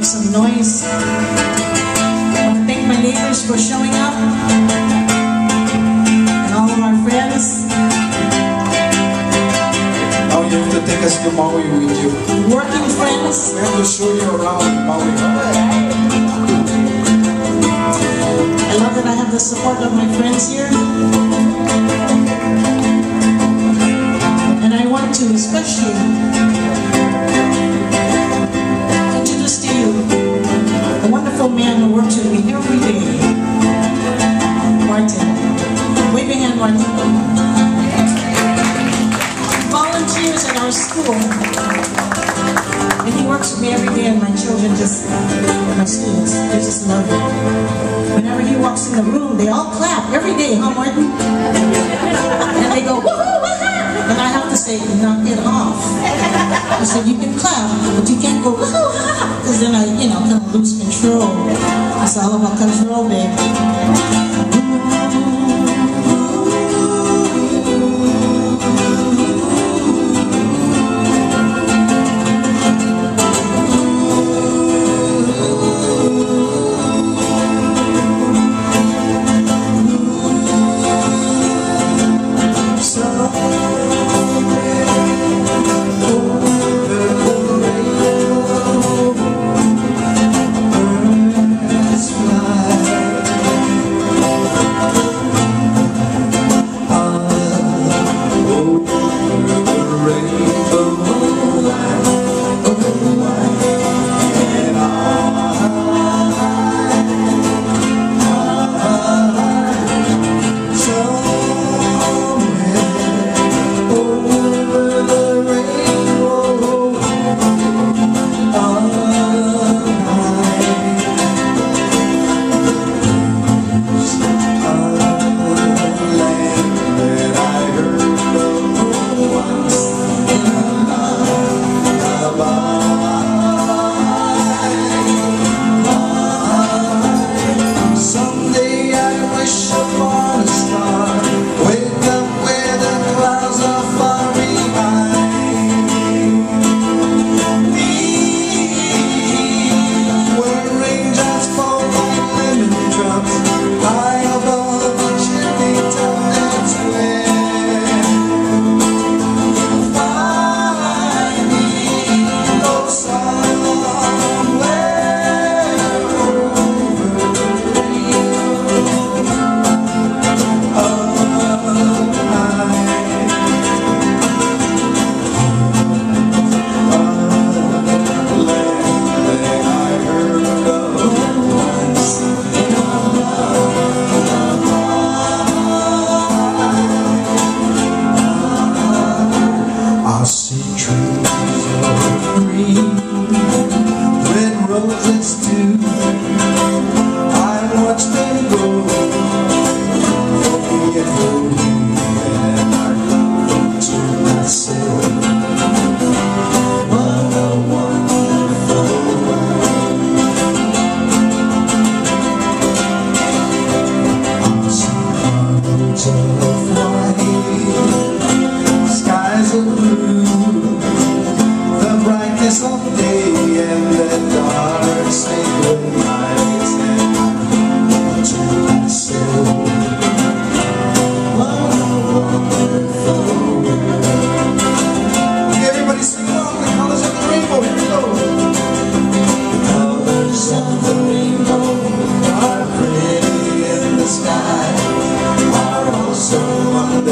make some noise. I want to thank my neighbors for showing up and all of our friends, Now you have to take us to Maui with you. working friends. We have to show you around Maui. I love that I have the support of my friends here. And I want to especially man who works with me every day. Martin. Wave your hand, Martin. Volunteers at our school. And he works with me every day and my children just, my students, they just love him. Whenever he walks in the room, they all clap every day, huh, Martin? And they go, woohoo, And I have to say, knock it off. I said, you can clap, but you can't go, because then I, you know, kind of lose control. It's all about control, baby. And the dark. Everybody sing along the colors of the rainbow, here we go. The colors of the rainbow are pretty in the sky, are also on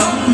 넌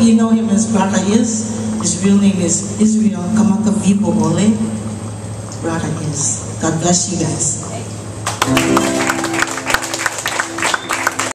this brother is. His real name is Israel Kamakawiwo'ole. Brother is. God bless you guys.